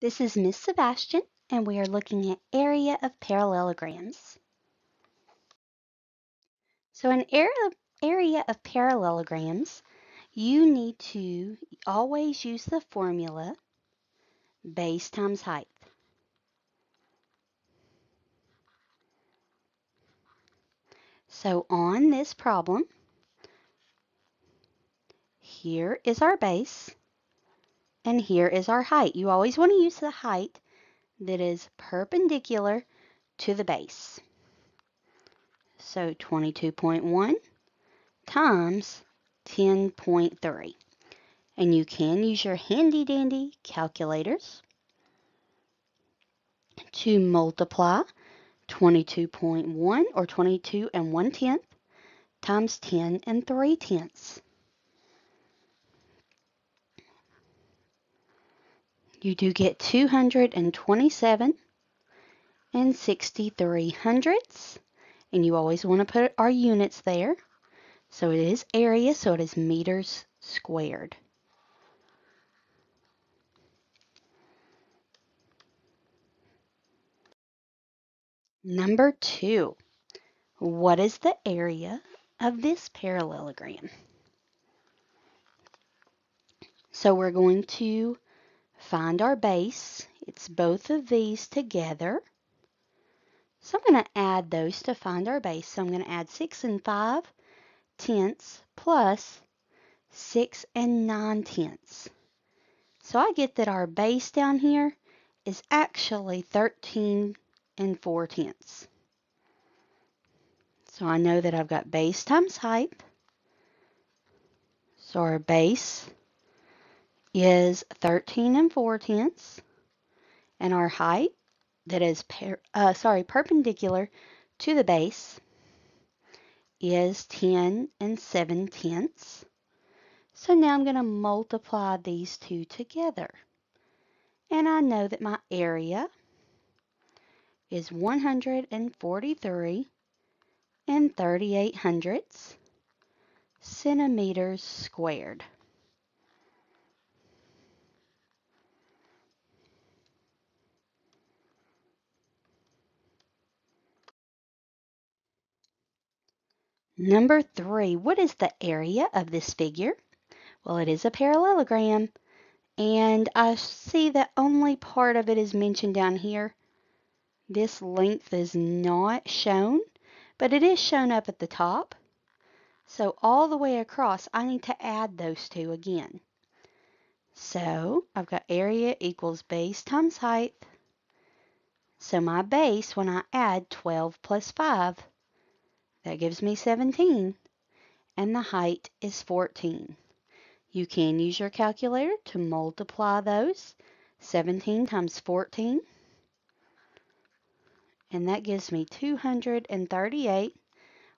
This is Miss Sovastion, and we are looking at area of parallelograms. So an area, area of parallelograms, you need to always use the formula base times height. So on this problem, here is our base, and here is our height. You always want to use the height that is perpendicular to the base. So 22.1 times 10.3. And you can use your handy dandy calculators to multiply 22.1 or 22 and 1 tenth times 10 and 3 tenths. You do get 227 and 63 hundredths. And you always want to put our units there. So it is area, so it is meters squared. Number two, what is the area of this parallelogram? So we're going to find our base. It's both of these together. So I'm going to add those to find our base. So I'm going to add 6 and 5 tenths plus 6 and 9 tenths. So I get that our base down here is actually 13 and 4 tenths. So I know that I've got base times height. So our base is 13 and 4 tenths. And our height that is uh, sorry perpendicular to the base is 10 and 7 tenths. So now I'm going to multiply these two together. And I know that my area is 143 and 38 hundredths centimeters squared. Number three, what is the area of this figure? Well, it is a parallelogram, and I see that only part of it is mentioned down here. This length is not shown, but it is shown up at the top. So all the way across, I need to add those two again. So I've got area equals base times height. So my base, when I add 12 plus 5, that gives me 17. And the height is 14. You can use your calculator to multiply those. 17 times 14. And that gives me 238.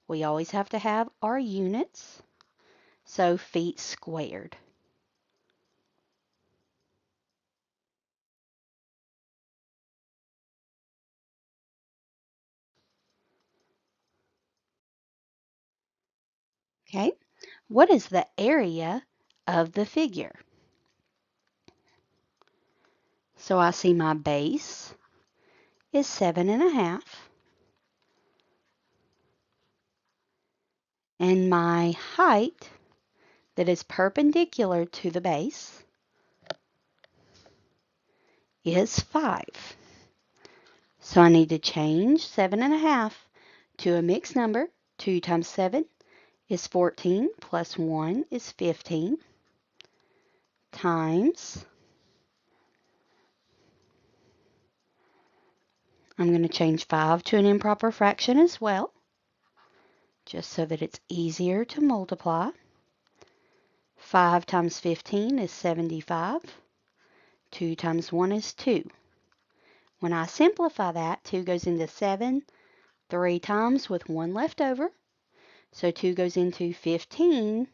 We always have to have our units. So feet squared. Okay, what is the area of the figure? So I see my base is seven and a half. And my height that is perpendicular to the base is five. So I need to change seven and a half to a mixed number. Two times seven is 14 plus 1 is 15 times I'm going to change 5 to an improper fraction as well just so that it's easier to multiply. 5 times 15 is 75. 2 times 1 is 2. When I simplify that, 2 goes into 7 three times with 1 left over. So 2 goes into 15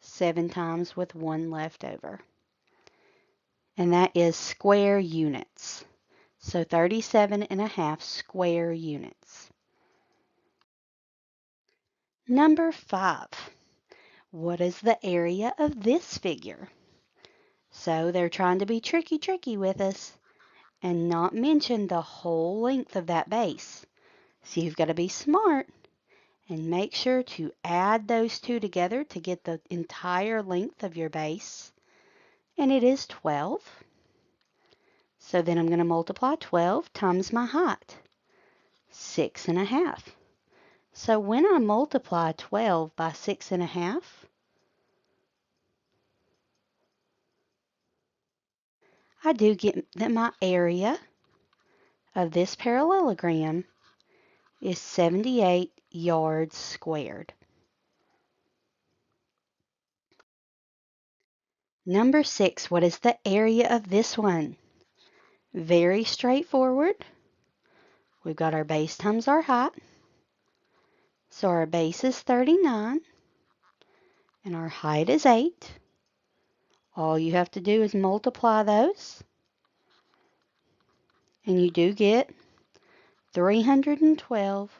seven times with 1 left over. And that is square units. So 37 and a half square units. Number 5. What is the area of this figure? So they're trying to be tricky, tricky with us and not mention the whole length of that base. So you've got to be smart and make sure to add those two together to get the entire length of your base. And it is 12. So then I'm going to multiply 12 times my height, six and a half. So when I multiply 12 by six and a half, I do get that my area of this parallelogram is 78 yards squared. Number six, what is the area of this one? Very straightforward. We've got our base times our height. So our base is 39 and our height is 8. All you have to do is multiply those and you do get 312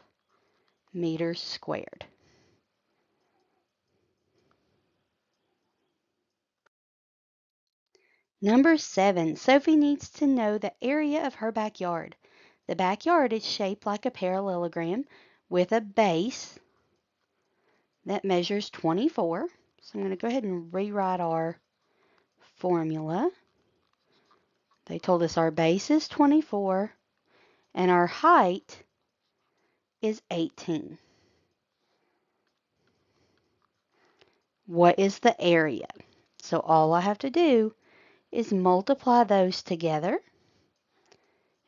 meters squared. Number seven, Sophie needs to know the area of her backyard. The backyard is shaped like a parallelogram with a base that measures 24. So I'm going to go ahead and rewrite our formula. They told us our base is 24 and our height is 18. What is the area? So all I have to do is multiply those together.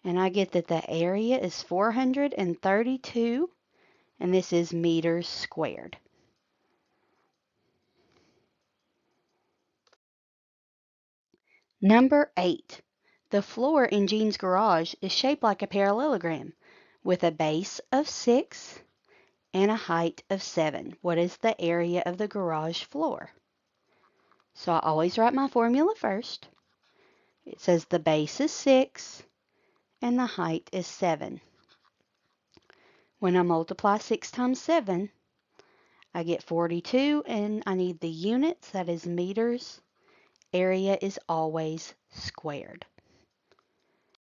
And I get that the area is 432, and this is meters squared. Number 8. The floor in Jean's garage is shaped like a parallelogram with a base of 6 and a height of 7. What is the area of the garage floor? So I always write my formula first. It says the base is 6 and the height is 7. When I multiply 6 times 7, I get 42 and I need the units, that is meters. Area is always squared.